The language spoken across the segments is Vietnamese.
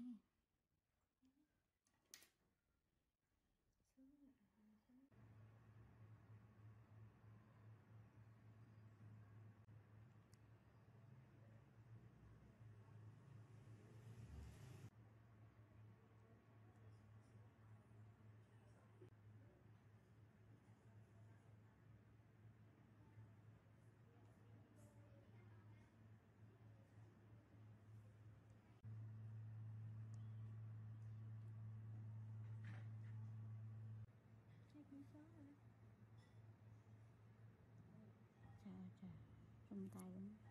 fine chà chà trong tay đúng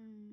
mm.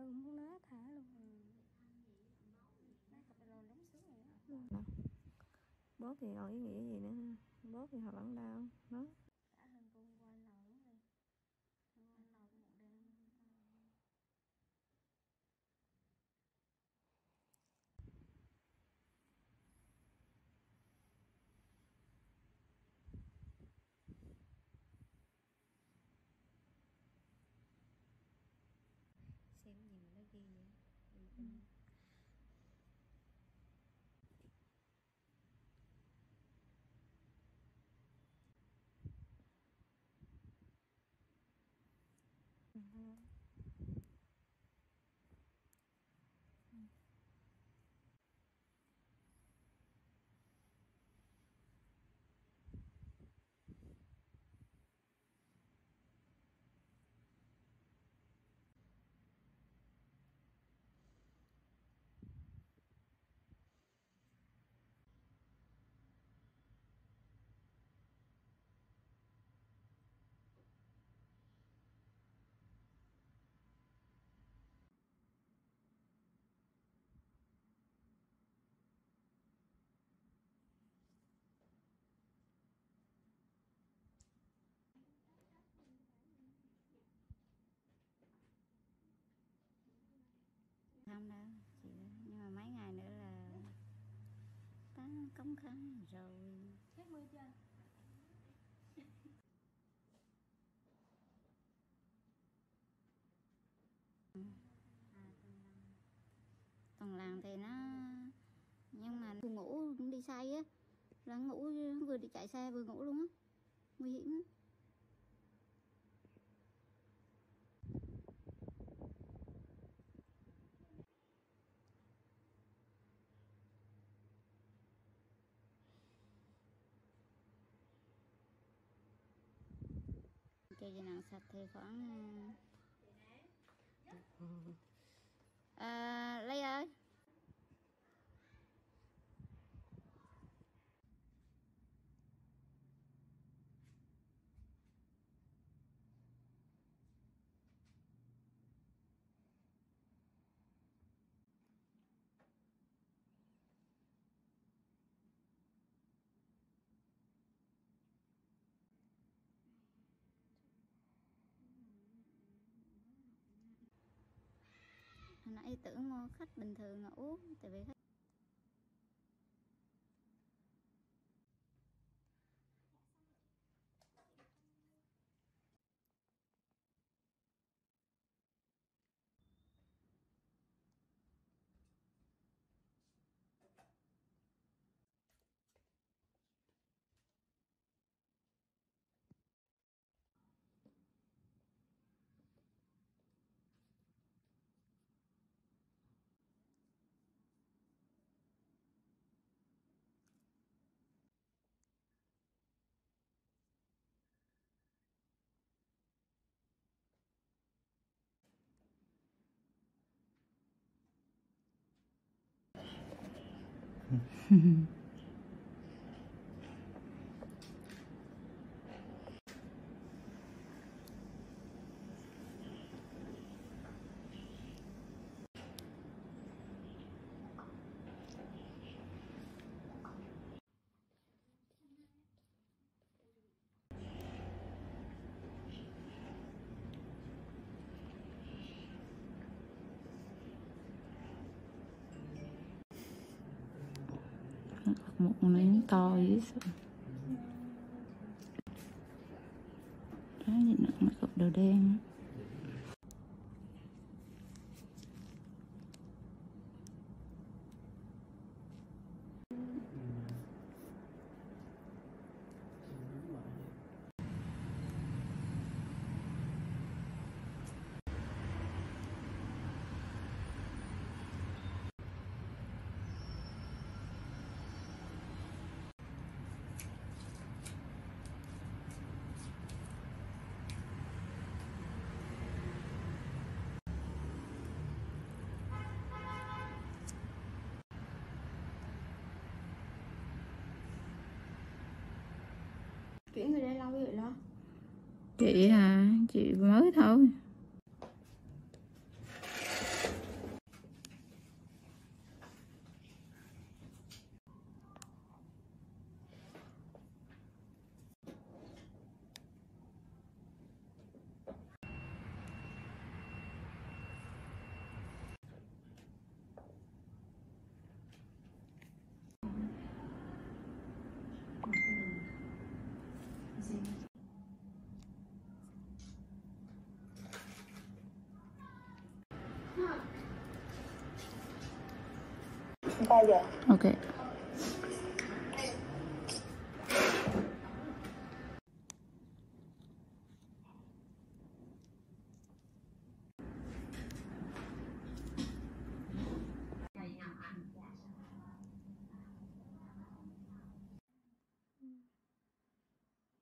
là muốn nó thả luôn. Ừ. Bố thì còn ý nghĩa gì nữa bố thì họ vẫn đau nó 嗯。năm đó chị nhưng mà mấy ngày nữa là tá cống khai rồi. Hết mưa chưa? Còn làng thì nó nhưng mà ngủ cũng đi say á. Là ngủ vừa đi chạy xe vừa ngủ luôn á. Nguy hiểm. á chơi gì nặng sạch thì khoảng à, lấy ơi nãy tưởng mua khách bình thường uống tại vì khách 嗯。哼 một miếng to dữ sợ đó nhìn nó mặc cục đồ đen. Chuyển người đây lâu vậy đó. Chị à chị mới thôi. Ok.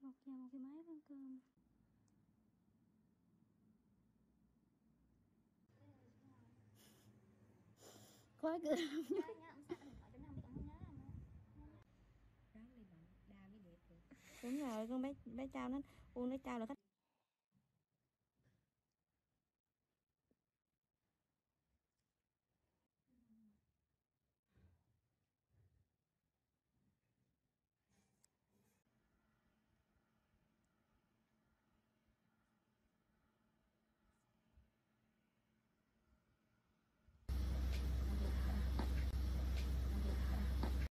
Một giờ một cái máy ăn cơm khói cửa đúng rồi con bé bé trao nó uống nó trao là khách